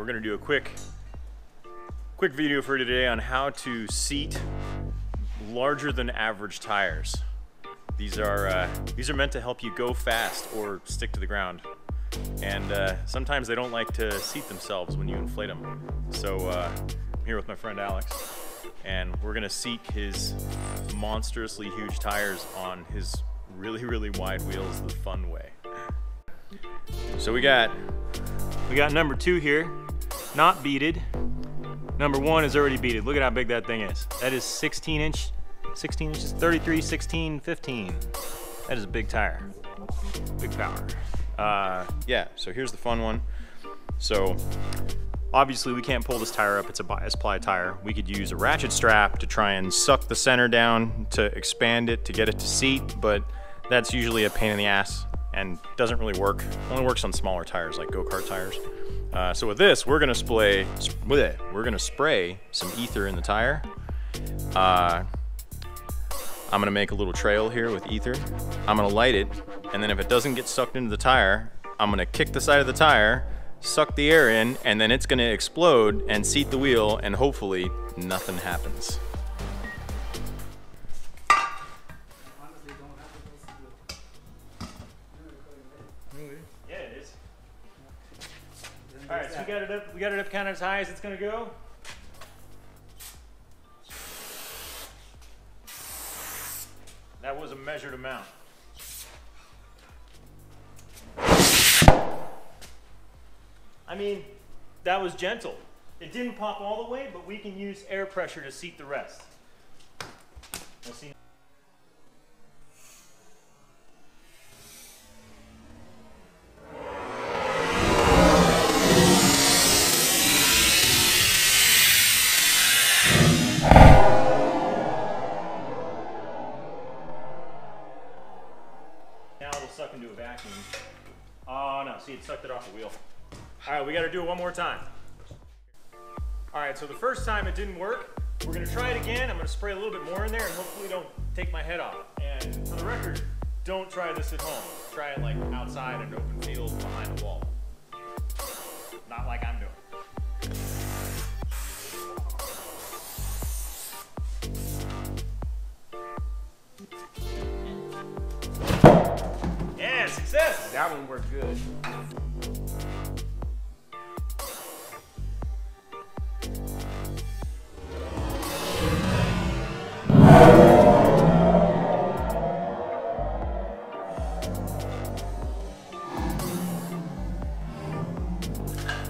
we're gonna do a quick, quick video for today on how to seat larger than average tires. These are, uh, these are meant to help you go fast or stick to the ground. And uh, sometimes they don't like to seat themselves when you inflate them. So uh, I'm here with my friend Alex, and we're gonna seat his monstrously huge tires on his really, really wide wheels the fun way. So we got, we got number two here, not beaded. Number one is already beaded. Look at how big that thing is. That is 16 inch, 16 inches, 33, 16, 15. That is a big tire, big power. Uh, yeah, so here's the fun one. So obviously we can't pull this tire up, it's a bias ply tire. We could use a ratchet strap to try and suck the center down to expand it, to get it to seat, but that's usually a pain in the ass and doesn't really work. Only works on smaller tires like go-kart tires. Uh, so with this, we're gonna spray, we're gonna spray some ether in the tire. Uh, I'm gonna make a little trail here with ether. I'm gonna light it, and then if it doesn't get sucked into the tire, I'm gonna kick the side of the tire, suck the air in, and then it's gonna explode and seat the wheel, and hopefully nothing happens. Got it up. We got it up kind of as high as it's gonna go. That was a measured amount. I mean, that was gentle. It didn't pop all the way, but we can use air pressure to seat the rest. Now see- suck into a vacuum. Oh no, see it sucked it off the wheel. All right, we gotta do it one more time. All right, so the first time it didn't work. We're gonna try it again. I'm gonna spray a little bit more in there and hopefully don't take my head off. And for the record, don't try this at home. Try it like outside in an open field behind a wall. Not like I'm doing. That one worked good.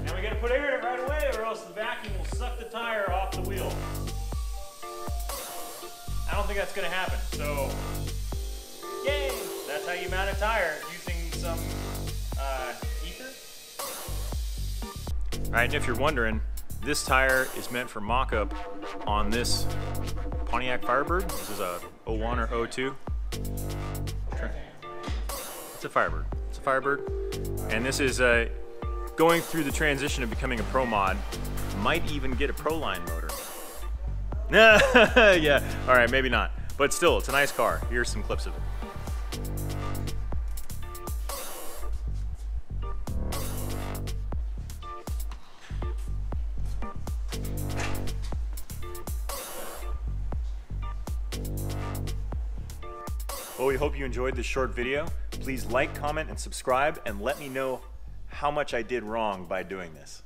Now we gotta put air in it right away or else the vacuum will suck the tire off the wheel. I don't think that's gonna happen, so yay! That's how you mount a tire some uh, ether. All right, and if you're wondering, this tire is meant for mock-up on this Pontiac Firebird. This is a 01 or 02. It's a Firebird. It's a Firebird. And this is uh, going through the transition of becoming a pro mod. Might even get a pro line motor. yeah, all right, maybe not. But still, it's a nice car. Here's some clips of it. Well, we hope you enjoyed this short video. Please like, comment, and subscribe, and let me know how much I did wrong by doing this.